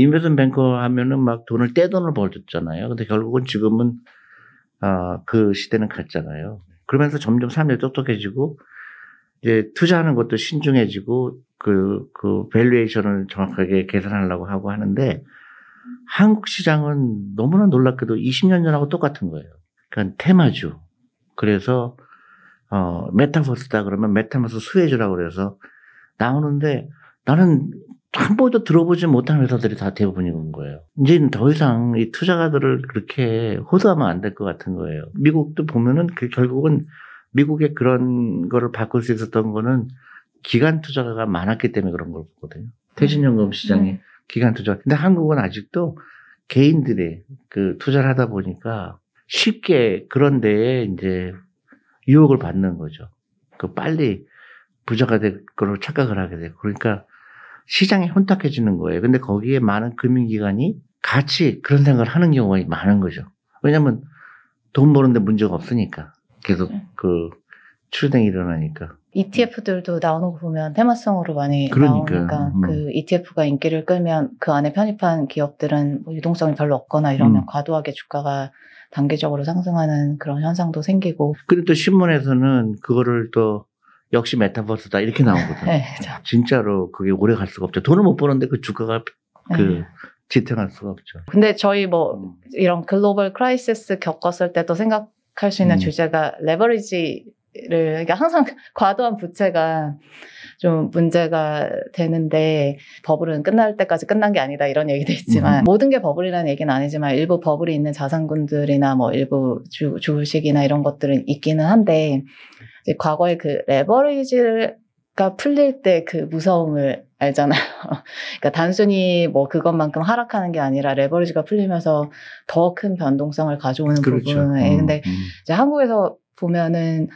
invest banker 하면은 막 돈을 떼돈을 벌었잖아요. 근데 결국은 지금은 아, 그 시대는 갔잖아요. 그러면서 점점 사람들이 똑똑해지고 이제 투자하는 것도 신중해지고 그, 그 valuation을 정확하게 계산하려고 하고 하는데 한국 시장은 너무나 놀랍게도 20년 전하고 똑같은 거예요. 그러니까 테마주. 그래서 어, 메타버스다 그러면 메타버스 수혜주라고 그래서 나오는데 나는 한 번도 들어보지 못한 회사들이 다 대부분인 거예요. 이제는 더 이상 이 투자가들을 그렇게 호소하면 안 될 것 같은 거예요. 미국도 보면은 그 결국은 미국의 그런 거를 바꿀 수 있었던 거는 기간 투자가 많았기 때문에 그런 걸 보거든요. 퇴직연금 시장이 네. 기간 투자. 근데 한국은 아직도 개인들이 그 투자를 하다 보니까 쉽게 그런 데에 이제 유혹을 받는 거죠. 그 빨리 부자가 될 거로 착각을 하게 되고. 그러니까 시장이 혼탁해지는 거예요. 근데 거기에 많은 금융기관이 같이 그런 생각을 하는 경우가 많은 거죠. 왜냐면 돈 버는데 문제가 없으니까. 계속 네. 그 출생이 일어나니까. ETF들도 나오는 거 보면 테마성으로 많이 그러니까, 나오니까 음. 그 ETF가 인기를 끌면 그 안에 편입한 기업들은 뭐 유동성이 별로 없거나 이러면 음. 과도하게 주가가 단계적으로 상승하는 그런 현상도 생기고. 그리고 또 신문에서는 그거를 또 역시 메타버스다 이렇게 나오거든요. 네, 진짜로 그게 오래 갈 수가 없죠. 돈을 못 버는데 그 주가가 그 네. 지탱할 수가 없죠. 근데 저희 뭐 음. 이런 global crisis 겪었을 때도 생각할 수 있는 음. 주제가 레버리지를 그러니까 항상 과도한 부채가 좀 문제가 되는데 버블은 끝날 때까지 끝난 게 아니다 이런 얘기도 있지만 음. 모든 게 버블이라는 얘기는 아니지만 일부 버블이 있는 자산군들이나 뭐 일부 주, 주식이나 이런 것들은 있기는 한데 이제 과거에 그 레버리지가 풀릴 때 그 무서움을 알잖아요. 그러니까 단순히 뭐 그것만큼 하락하는 게 아니라 레버리지가 풀리면서 더 큰 변동성을 가져오는 그렇죠. 부분에 음, 근데 음. 이제 한국에서 보면은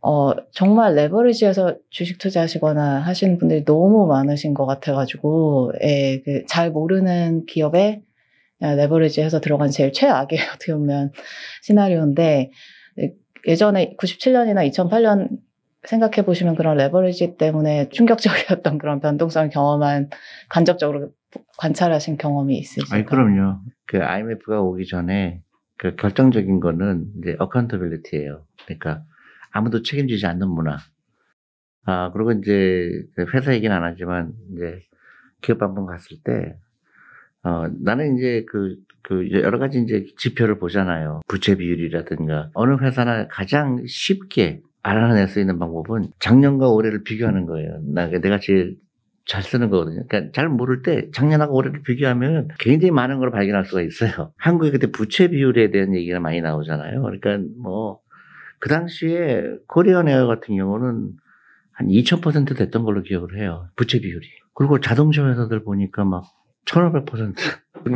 어, 정말 레버리지에서 주식 투자하시거나 하시는 분들이 너무 많으신 것 같아가지고, 예, 그, 잘 모르는 기업에 레버리지 해서 들어간 제일 최악의 어떻게 보면 시나리오인데, 예전에 97년이나 2008년 생각해 보시면 그런 레버리지 때문에 충격적이었던 그런 변동성을 경험한 간접적으로 관찰하신 경험이 있으실까요? 아니, 그럼요. 그 IMF가 오기 전에 그 결정적인 거는 이제 어카운터빌리티예요. 그러니까 아무도 책임지지 않는 문화. 아, 그리고 이제 회사 얘기는 안 하지만 이제 기업 한번 갔을 때, 어, 나는 이제 그, 그 여러 가지 이제 지표를 보잖아요. 부채 비율이라든가. 어느 회사나 가장 쉽게 알아낼 수 있는 방법은 작년과 올해를 비교하는 거예요. 나, 내가 제일 잘 쓰는 거거든요. 그러니까 잘 모를 때 작년하고 올해를 비교하면 굉장히 많은 걸 발견할 수가 있어요. 한국의 그때 부채 비율에 대한 얘기가 많이 나오잖아요. 그러니까 뭐 그 당시에 코리안 에어 같은 경우는 한 2000% 됐던 걸로 기억을 해요. 부채 비율이. 그리고 자동차 회사들 보니까 막 1500%.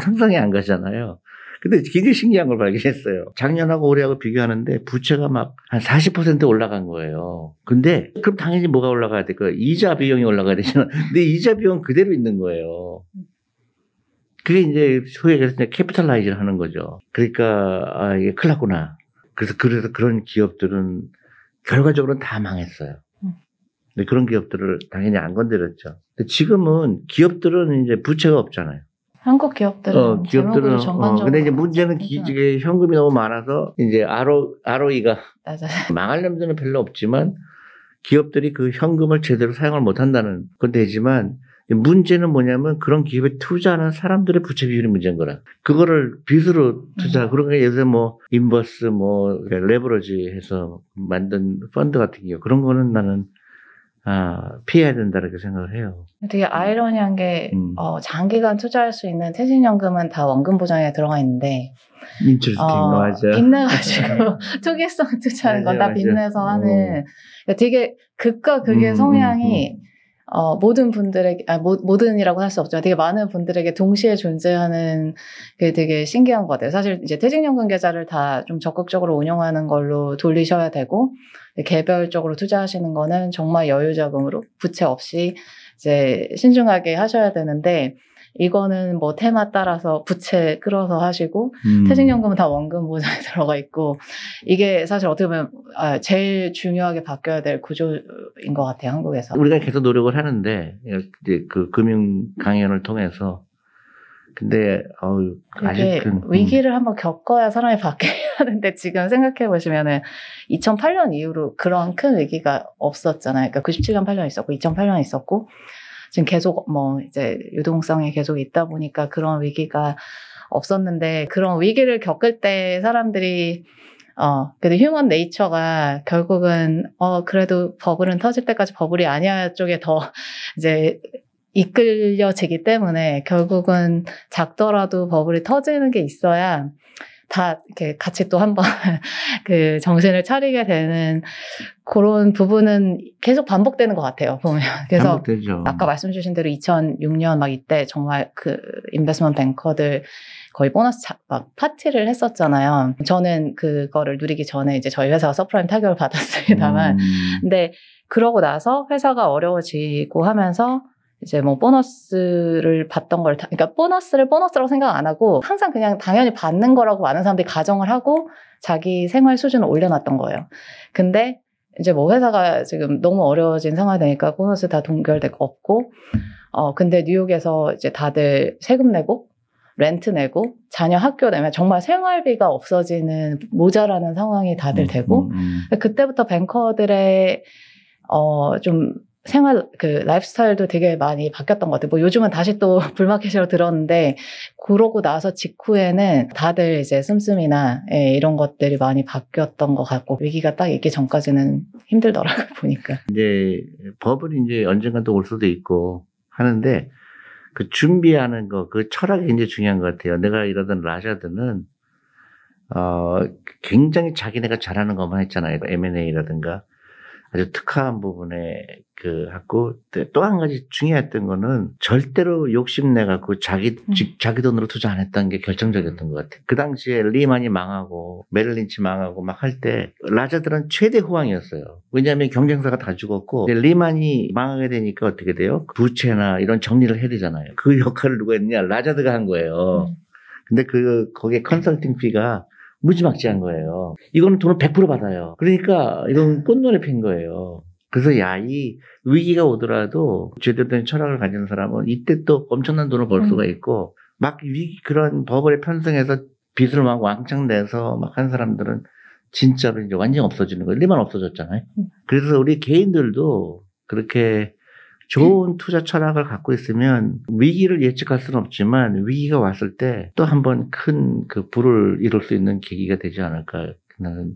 상상이 안 가잖아요. 근데 굉장히 신기한 걸 발견했어요. 작년하고 올해하고 비교하는데 부채가 막 한 40% 올라간 거예요. 근데 그럼 당연히 뭐가 올라가야 될까? 이자 비용이 올라가야 되잖아. 근데 이자 비용 그대로 있는 거예요. 그게 이제 소위 얘기해서 capitalize를 하는 거죠. 그러니까 아 이게 큰일 났구나. 그래서 그래서 그런 기업들은 결과적으로는 다 망했어요. 음. 근데 그런 기업들을 당연히 안 건드렸죠. 지금은 기업들은 이제 부채가 없잖아요. 한국 기업들은 어, 기업들은 어, 근데 이제 문제는 기지에 현금이 너무 많아서 이제 RO, ROE가 망할 염두는 별로 없지만 기업들이 그 현금을 제대로 사용을 못 한다는 건 되지만 문제는 뭐냐면 그런 기업에 투자하는 사람들의 부채 비율이 문제인 거라. 그거를 빚으로 투자, 음. 그러니까 예를 들어 뭐 인버스, 뭐 레버러지 해서 만든 펀드 같은 경우 그런 거는 나는 아, 피해야 된다고 생각을 해요. 되게 아이러니한 게, 음. 어, 장기간 투자할 수 있는 퇴직연금은 다 원금 보장에 들어가 있는데, interesting, 어, 맞아. 빚내가지고, 투기성 투자하는 건 다 빚내서 하는, 어. 되게 극과 극의 음, 성향이, 음, 음. 어, 모든 분들에게, 아, 모, 모든이라고 할 수 없지만 되게 많은 분들에게 동시에 존재하는 게 되게 신기한 것 같아요. 사실 이제 퇴직연금 계좌를 다 좀 적극적으로 운영하는 걸로 돌리셔야 되고, 개별적으로 투자하시는 거는 정말 여유자금으로 부채 없이 이제 신중하게 하셔야 되는데, 이거는 뭐 테마 따라서 부채 끌어서 하시고 음. 퇴직연금은 다 원금 보장에 들어가 있고 이게 사실 어떻게 보면 아, 제일 중요하게 바뀌어야 될 구조인 것 같아요 한국에서 우리가 계속 노력을 하는데 이제 그 금융 강연을 통해서 근데 어우 아직은 음. 위기를 한번 겪어야 사람이 바뀌어야 하는데 지금 생각해 보시면은 2008년 이후로 그런 큰 위기가 없었잖아요. 그러니까 97년 8년 있었고 2008년 있었고 지금 계속 뭐 이제 유동성이 계속 있다 보니까 그런 위기가 없었는데 그런 위기를 겪을 때 사람들이 어, 그래도 휴먼 네이처가 결국은, 어, 그래도 버블은 터질 때까지 버블이 아니야 쪽에 더 이제 이끌려지기 때문에 결국은 작더라도 버블이 터지는 게 있어야 다 이렇게 같이 또 한번 그 정신을 차리게 되는 그런 부분은 계속 반복되는 것 같아요, 보면. 그래서 반복되죠. 아까 말씀 주신 대로 2006년 막 이때 정말 그 investment banker들 거의 보너스 자, 막 파티를 했었잖아요. 저는 그거를 누리기 전에 이제 저희 회사가 서프라임 타격을 받았습니다만. 음, 근데 그러고 나서 회사가 어려워지고 하면서 이제 뭐 보너스를 받던 걸, 다- 그러니까 보너스를 보너스라고 생각 안 하고 항상 그냥 당연히 받는 거라고 많은 사람들이 가정을 하고 자기 생활 수준을 올려놨던 거예요. 근데 이제 뭐 회사가 지금 너무 어려워진 상황이 되니까 보너스 다 동결되고 없고, 어, 근데 뉴욕에서 이제 다들 세금 내고, 렌트 내고, 자녀 학교 내면 정말 생활비가 없어지는 모자라는 상황이 다들 되고, 음, 음. 그때부터 뱅커들의 어 좀 생활 그 라이프스타일도 되게 많이 바뀌었던 것 같아요. 뭐 요즘은 다시 또 불마켓으로 들었는데 그러고 나서 직후에는 다들 이제 씀씀이나 예, 이런 것들이 많이 바뀌었던 것 같고 위기가 딱 있기 전까지는 힘들더라고요 보니까. 이제 버블이 이제 언젠가 또올 수도 있고 하는데 그 준비하는 거, 그 철학이 굉장히 중요한 것 같아요. 내가 이러던 라자드는 어 굉장히 자기네가 잘하는 것만 했잖아요. M&A라든가 아주 특화한 부분에 그 갖고 또 한 가지 중요했던 거는 절대로 욕심내 갖고 자기 음. 지- 자기 돈으로 투자 안 했던 게 결정적이었던 것 같아요. 그 당시에 리만이 망하고 메릴린치 망하고 막 할 때 라자드는 최대 호황이었어요. 왜냐하면 경쟁사가 다 죽었고 리만이 망하게 되니까 어떻게 돼요? 부채나 이런 정리를 해야 되잖아요. 그 역할을 누가 했냐? 라자드가 한 거예요. 음. 근데 그 거기에 컨설팅 fee가 무지막지한 거예요. 이거는 돈을 100% 받아요. 그러니까 이건 꽃놀이패인 거예요. 그래서 야, 이 위기가 오더라도 제대로 된 철학을 가진 사람은 이때 또 엄청난 돈을 벌 수가 있고 막 위기 그런 버블에 편승해서 빚을 막 왕창 내서 막 한 사람들은 진짜로 이제 완전 없어지는 거예요. 리만 없어졌잖아요. 음. 그래서 우리 개인들도 그렇게 좋은 투자 철학을 갖고 있으면 위기를 예측할 수는 없지만 위기가 왔을 때 또 한 번 큰 그 불을 이룰 수 있는 계기가 되지 않을까. 나는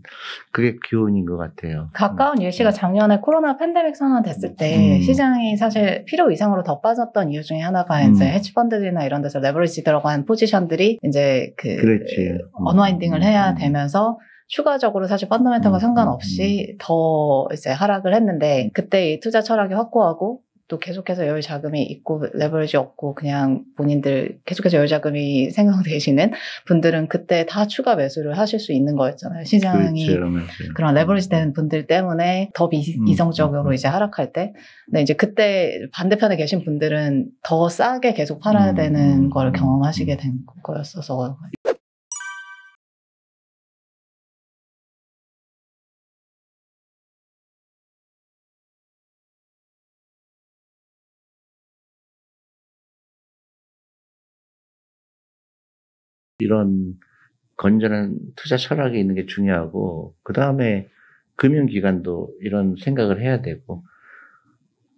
그게 교훈인 것 같아요. 가까운 예시가 작년에 코로나 팬데믹 선언됐을 때 음. 시장이 사실 필요 이상으로 더 빠졌던 이유 중에 하나가 이제 음. 헤지펀드들이나 이런 데서 레버리지 들어간 포지션들이 이제 그 그렇지. 언와인딩을 해야 음. 되면서 추가적으로 사실 펀더멘털과 음, 상관없이 더 이제 하락을 했는데 그때 이 투자 철학이 확고하고 또 계속해서 여유 자금이 있고 레버리지 없고 그냥 본인들 계속해서 여유 자금이 생성되시는 분들은 그때 다 추가 매수를 하실 수 있는 거였잖아요. 시장이. 맞아요. 그런 레버리지 된 분들 때문에 더 미, 음, 이성적으로 음. 이제 하락할 때. 근데 이제 그때 반대편에 계신 분들은 더 싸게 계속 팔아야 음, 되는 음, 걸 음, 경험하시게 음. 된 거였어서. 이런 건전한 투자 철학이 있는 게 중요하고 그 다음에 금융기관도 이런 생각을 해야 되고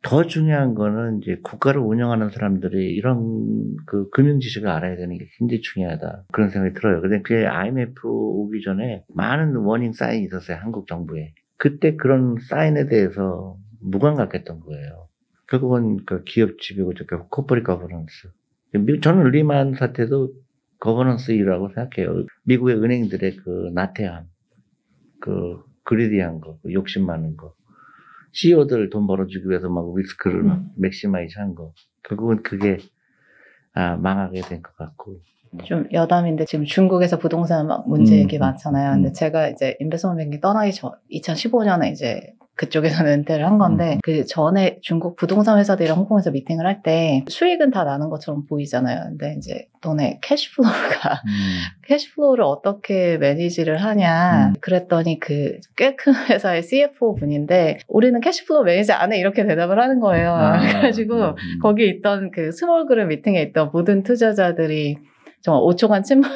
더 중요한 거는 이제 국가를 운영하는 사람들이 이런 그 금융 지식을 알아야 되는 게 굉장히 중요하다 그런 생각이 들어요. 근데 그게 IMF 오기 전에 많은 warning sign이 있었어요 한국 정부에. 그때 그런 사인에 대해서 무감각했던 거예요. 결국은 그 기업 지배구조 결국 corporate governance. 미- 저는 리만 사태도 governance라고 생각해요. 미국의 은행들의 그 나태함, 그 greedy한 거, 그 욕심 많은 거. CEO들 돈 벌어주기 위해서 막 리스크를 막 음. maximize 한 거. 결국은 그게 아, 망하게 된 것 같고. 좀 여담인데 지금 중국에서 부동산 막 문제 음, 얘기 많잖아요. 근데 음. 제가 이제 investment banking 떠나기 전 2015년에 이제 그쪽에서는 은퇴를 한 건데 그 전에 중국 부동산 회사들이랑 홍콩에서 미팅을 할 때 수익은 다 나는 것처럼 보이잖아요. 근데 이제 돈의 cash flow가 음. cash flow를 어떻게 manage를 하냐 음. 그랬더니 그 꽤 큰 회사의 CFO 분인데 우리는 cash flow manage 안 해 이렇게 대답을 하는 거예요. 아, 그래가지고 음, 음. 거기 있던 그 small group meeting에 있던 모든 투자자들이 정말 5초간 침묵.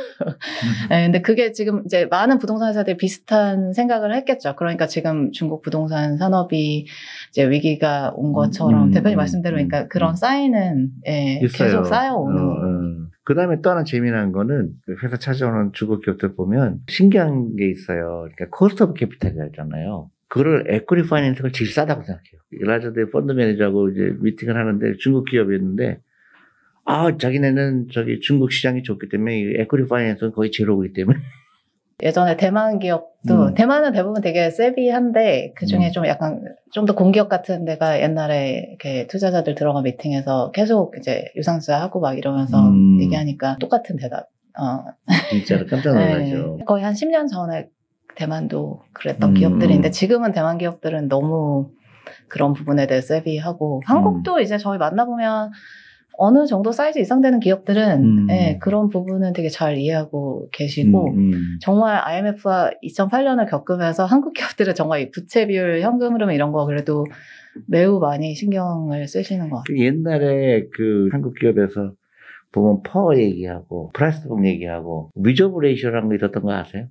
네, 근데 그게 지금 이제 많은 부동산 회사들이 비슷한 생각을 했겠죠. 그러니까 지금 중국 부동산 산업이 이제 위기가 온 것처럼 음, 대표님 음, 말씀대로 그러니까 음, 그런 음. 사인은 예. 계속 쌓여오는. 그 다음에 또 하나 재미난 거는 그 회사 찾아오는 중국 기업들 보면 신기한 게 있어요. 그러니까 cost of capital이잖아요. 그거를 equity financing을 제일 싸다고 생각해요. Lazard의 펀드 매니저하고 이제 미팅을 하는데 중국 기업이었는데 아 자기네는 저기 중국 시장이 좋기 때문에 이 equity financing은 거의 제로이기 때문에 예전에 대만 기업도 음. 대만은 대부분 되게 savvy한데 그 중에 음. 좀 약간 좀 더 공기업 같은 데가 옛날에 이렇게 투자자들 들어간 미팅에서 계속 이제 유상증자 하고 막 이러면서 음. 얘기하니까 똑같은 대답. 어, 진짜로 깜짝 놀라죠. 네. 거의 한 10년 전에 대만도 그랬던 음. 기업들인데 지금은 대만 기업들은 너무 그런 부분에 대해 세비하고 한국도 음. 이제 저희 만나보면 어느 정도 사이즈 이상 되는 기업들은 음. 예, 그런 부분은 되게 잘 이해하고 계시고 음, 음. 정말 IMF와 2008년을 겪으면서 한국 기업들은 정말 이 부채 비율, 현금 흐름 이런 거 그래도 매우 많이 신경을 쓰시는 것 같아요. 그 옛날에 그 한국 기업에서 보면 PER 얘기하고 price book 얘기하고 reserve ratio라는 거 있었던 거 아세요?